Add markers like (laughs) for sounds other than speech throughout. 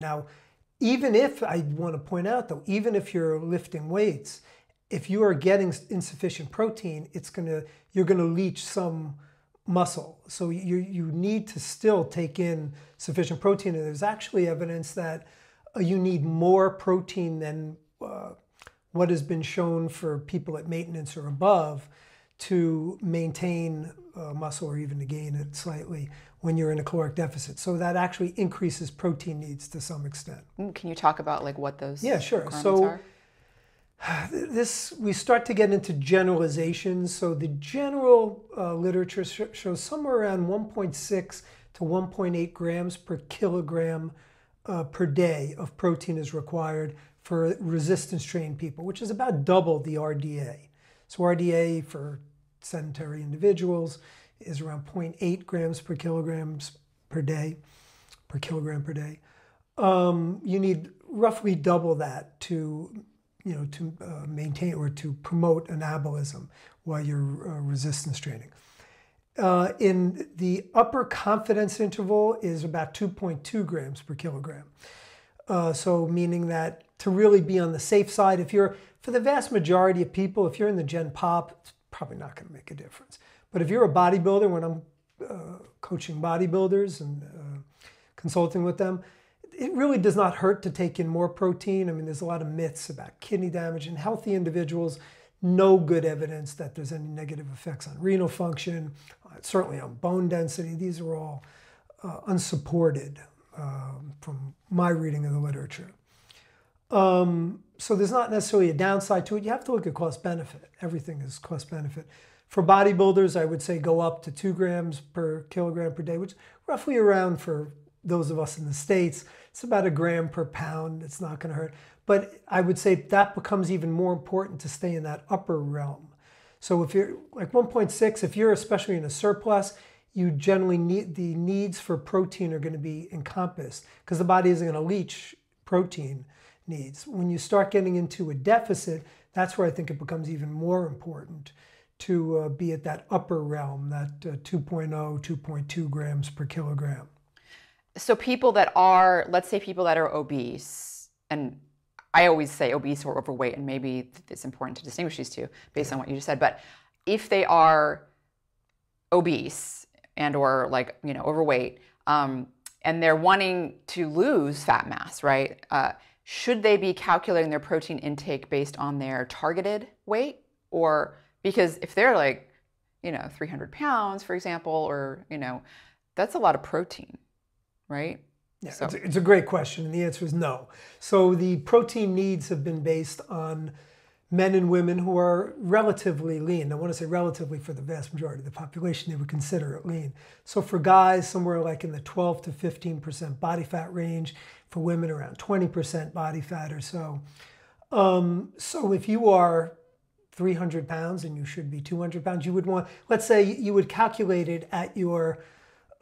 Now, even if, I want to point out though, even if you're lifting weights, if you are getting insufficient protein, it's gonna, you're gonna leach some muscle. So you, you need to still take in sufficient protein. And there's actually evidence that uh, you need more protein than uh, what has been shown for people at maintenance or above to maintain uh, muscle or even to gain it slightly when you're in a caloric deficit. So that actually increases protein needs to some extent. Mm, can you talk about like what those yeah sure so are? (sighs) this we start to get into generalizations. So the general uh, literature sh shows somewhere around 1.6 to 1.8 grams per kilogram uh, per day of protein is required for resistance trained people, which is about double the RDA. So RDA for sedentary individuals is around 0.8 grams per kilograms per day, per kilogram per day. Um, you need roughly double that to, you know, to uh, maintain or to promote anabolism while you're uh, resistance training. Uh, in the upper confidence interval is about 2.2 grams per kilogram. Uh, so meaning that to really be on the safe side, if you're, for the vast majority of people, if you're in the Gen Pop, it's probably not going to make a difference. But if you're a bodybuilder, when I'm uh, coaching bodybuilders and uh, consulting with them, it really does not hurt to take in more protein. I mean, there's a lot of myths about kidney damage in healthy individuals. No good evidence that there's any negative effects on renal function, uh, certainly on bone density. These are all uh, unsupported um, from my reading of the literature. Um, so there's not necessarily a downside to it. You have to look at cost benefit. Everything is cost benefit. For bodybuilders, I would say go up to two grams per kilogram per day, which roughly around for those of us in the States, it's about a gram per pound. It's not going to hurt. But I would say that becomes even more important to stay in that upper realm. So if you're like 1.6, if you're especially in a surplus, you generally need the needs for protein are going to be encompassed because the body isn't going to leach protein needs. When you start getting into a deficit, that's where I think it becomes even more important to uh, be at that upper realm, that uh, 2.0, 2.2 grams per kilogram. So people that are, let's say people that are obese, and I always say obese or overweight, and maybe it's important to distinguish these two based on what you just said, but if they are obese and or like, you know, overweight, um, and they're wanting to lose fat mass, right? Uh, should they be calculating their protein intake based on their targeted weight or because if they're like you know 300 pounds for example or you know that's a lot of protein right yeah, so. it's, a, it's a great question and the answer is no so the protein needs have been based on men and women who are relatively lean. I want to say relatively for the vast majority of the population, they would consider it lean. So for guys, somewhere like in the 12 to 15% body fat range, for women around 20% body fat or so. Um, so if you are 300 pounds and you should be 200 pounds, you would want, let's say you would calculate it at your,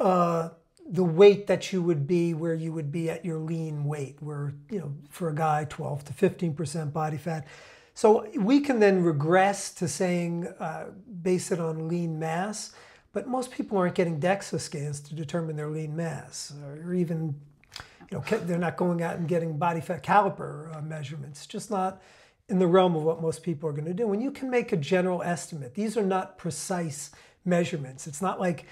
uh, the weight that you would be where you would be at your lean weight, where, you know, for a guy, 12 to 15% body fat. So we can then regress to saying, uh, base it on lean mass, but most people aren't getting DEXA scans to determine their lean mass, or even you know, they're not going out and getting body fat caliper uh, measurements. Just not in the realm of what most people are going to do. And you can make a general estimate. These are not precise measurements. It's not like,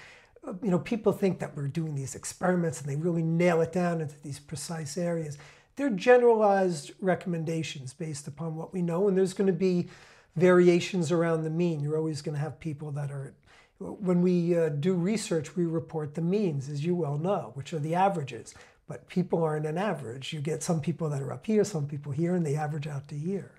uh, you know, people think that we're doing these experiments and they really nail it down into these precise areas. They're generalized recommendations based upon what we know, and there's going to be variations around the mean. You're always going to have people that are when we uh, do research, we report the means, as you well know, which are the averages. But people aren't an average. You get some people that are up here, some people here, and they average out to here.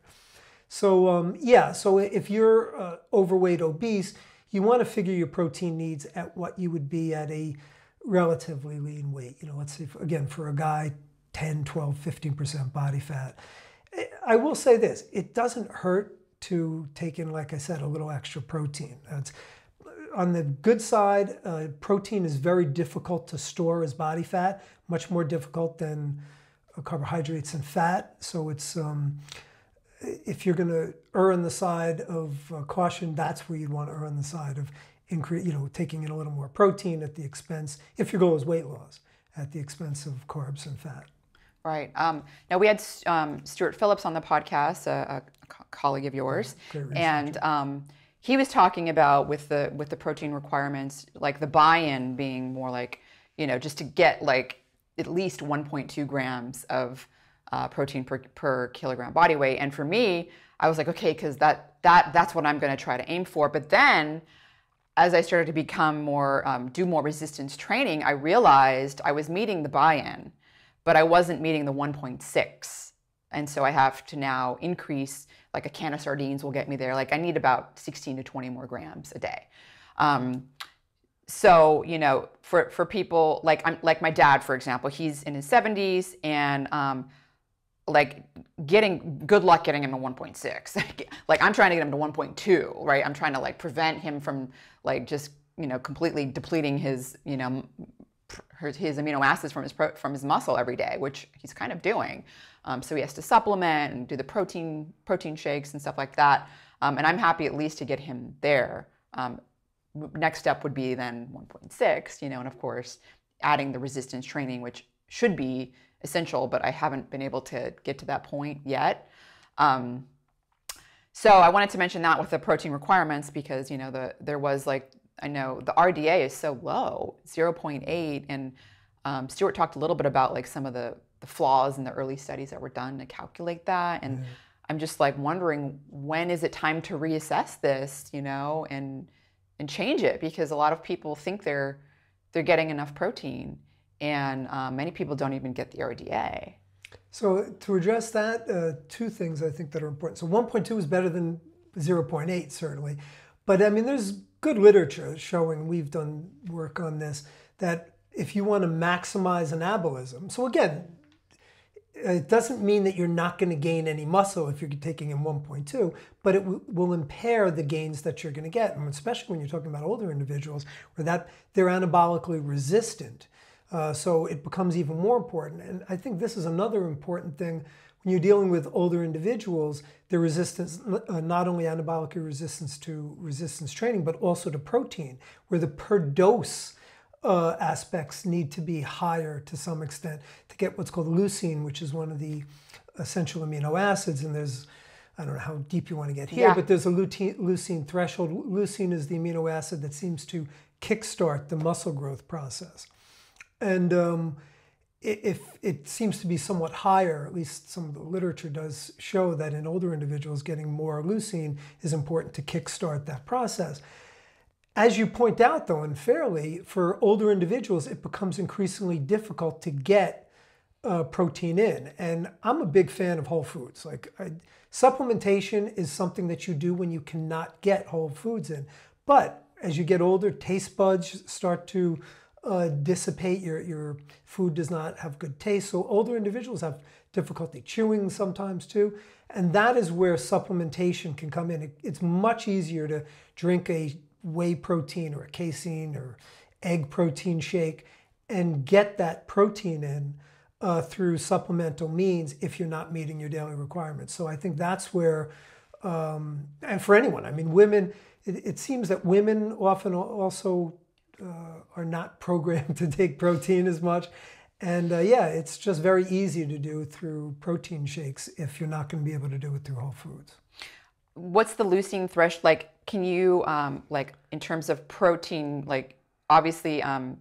So um, yeah, so if you're uh, overweight, obese, you want to figure your protein needs at what you would be at a relatively lean weight. You know, let's say, again, for a guy, 10, 12, 15% body fat. I will say this, it doesn't hurt to take in, like I said, a little extra protein. It's, on the good side, uh, protein is very difficult to store as body fat, much more difficult than uh, carbohydrates and fat. So it's um, if you're going to err on the side of uh, caution, that's where you'd want to err on the side of increase, you know, taking in a little more protein at the expense, if your goal is weight loss, at the expense of carbs and fat. Right. Um, now we had um, Stuart Phillips on the podcast, a, a colleague of yours, and um, he was talking about with the with the protein requirements, like the buy-in being more like, you know, just to get like at least 1.2 grams of uh, protein per, per kilogram body weight. And for me, I was like, okay, because that that that's what I'm going to try to aim for. But then as I started to become more, um, do more resistance training, I realized I was meeting the buy in, but I wasn't meeting the 1.6. And so I have to now increase, like a can of sardines will get me there. Like I need about 16 to 20 more grams a day. Um, so you know, for for people like I'm like my dad, for example, he's in his 70s and um, like getting good luck getting him to 1.6 (laughs) like i'm trying to get him to 1.2 right i'm trying to like prevent him from like just you know completely depleting his you know his amino acids from his from his muscle every day which he's kind of doing. Um, so he has to supplement and do the protein protein shakes and stuff like that. Um, and i'm happy at least to get him there. Um, next step would be then 1.6 you know and of course adding the resistance training which should be essential, but I haven't been able to get to that point yet. Um, so I wanted to mention that with the protein requirements because you know the there was like I know the RDA is so low, 0.8, and um, Stuart talked a little bit about like some of the the flaws in the early studies that were done to calculate that, and mm-hmm. I'm just like wondering when is it time to reassess this, you know, and and change it because a lot of people think they're they're getting enough protein and um, many people don't even get the RDA. So to address that, uh, two things I think that are important. So 1.2 is better than 0.8 certainly, but I mean there's good literature showing we've done work on this that if you want to maximize anabolism, so again, it doesn't mean that you're not going to gain any muscle if you're taking in 1.2, but it will impair the gains that you're going to get, and especially when you're talking about older individuals where that they're anabolically resistant. Uh, so it becomes even more important. And I think this is another important thing when you're dealing with older individuals, the resistance, uh, not only anabolic resistance to resistance training, but also to protein, where the per dose uh, aspects need to be higher to some extent to get what's called leucine, which is one of the essential amino acids. And there's, I don't know how deep you want to get here, yeah. but there's a leucine threshold. Leucine is the amino acid that seems to kickstart the muscle growth process. And um, if it seems to be somewhat higher, at least some of the literature does show that in older individuals, getting more leucine is important to kickstart that process. As you point out, though, unfairly, for older individuals, it becomes increasingly difficult to get uh, protein in. And I'm a big fan of whole foods. Like I, supplementation is something that you do when you cannot get whole foods in. But as you get older, taste buds start to uh, dissipate. Your, your food does not have good taste. So older individuals have difficulty chewing sometimes too. And that is where supplementation can come in. It, it's much easier to drink a whey protein or a casein or egg protein shake and get that protein in uh, through supplemental means if you're not meeting your daily requirements. So I think that's where, um, and for anyone, I mean, women, it, it seems that women often also uh, are not programmed (laughs) to take protein as much. And uh, yeah, it's just very easy to do through protein shakes if you're not going to be able to do it through whole foods. What's the leucine threshold? Like, can you, um, like, in terms of protein, like, obviously, um,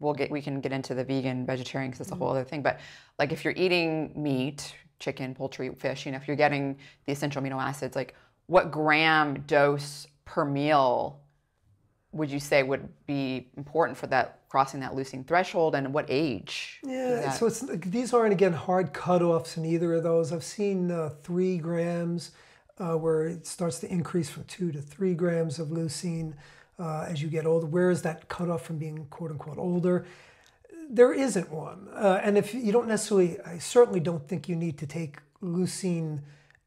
we'll get we can get into the vegan vegetarian because it's a whole mm-hmm. other thing. But like, if you're eating meat, chicken, poultry, fish, you know, if you're getting the essential amino acids, like, what gram dose per meal would you say would be important for that crossing that leucine threshold and what age? Yeah, so it's, these aren't again hard cutoffs in either of those. I've seen uh, three grams uh, where it starts to increase from two to three grams of leucine uh, as you get older. Where is that cutoff from being quote unquote older? There isn't one. Uh, and if you don't necessarily, I certainly don't think you need to take leucine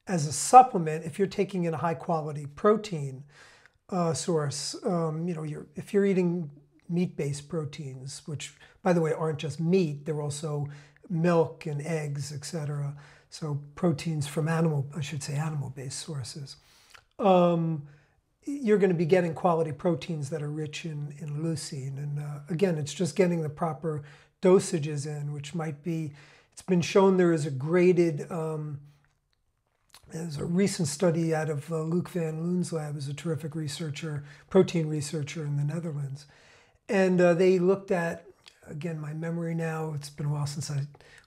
as a supplement if you're taking in a high quality protein uh, source. Um, you know, you're, if you're eating meat-based proteins, which, by the way, aren't just meat, they're also milk and eggs, etc. So proteins from animal, I should say, animal-based sources. Um, you're going to be getting quality proteins that are rich in, in leucine. And uh, again, it's just getting the proper dosages in, which might be, it's been shown there is a graded. Um, there's a recent study out of uh, van Loon's lab, who's a terrific researcher, protein researcher in the Netherlands, and uh, they looked at again my memory now. It's been a while since I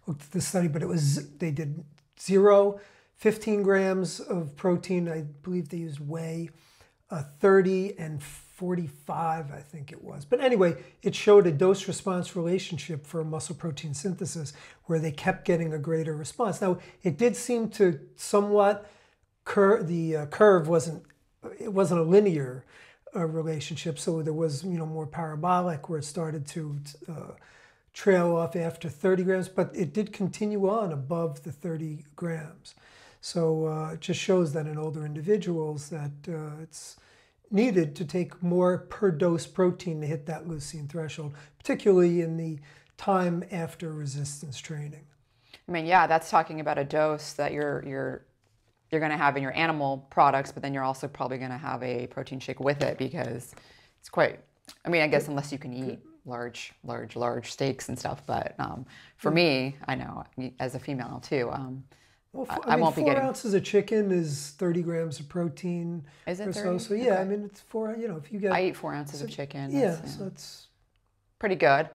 looked at this study, but it was they did zero, 15 grams of protein. I believe they used whey, uh, 30 and 45, I think it was. But anyway, it showed a dose response relationship for muscle protein synthesis where they kept getting a greater response. Now, it did seem to somewhat cur- the uh, curve wasn't it wasn't a linear uh, relationship, so there was you know more parabolic where it started to uh, trail off after 30 grams, but it did continue on above the 30 grams. So uh, it just shows that in older individuals that uh, it's needed to take more per dose protein to hit that leucine threshold, particularly in the time after resistance training. I mean, yeah, that's talking about a dose that you're you're you're going to have in your animal products, but then you're also probably going to have a protein shake with it because it's quite. I mean, I guess unless you can eat large, large, large steaks and stuff, but um, for me, I know as a female too. Um, Well, I- f- I I, mean, won't be four getting- ounces of chicken is 30 grams of protein Is it or so. So yeah, I mean, it's four. You know, if you get I eat four ounces of chicken. yeah, That's, so it's pretty good.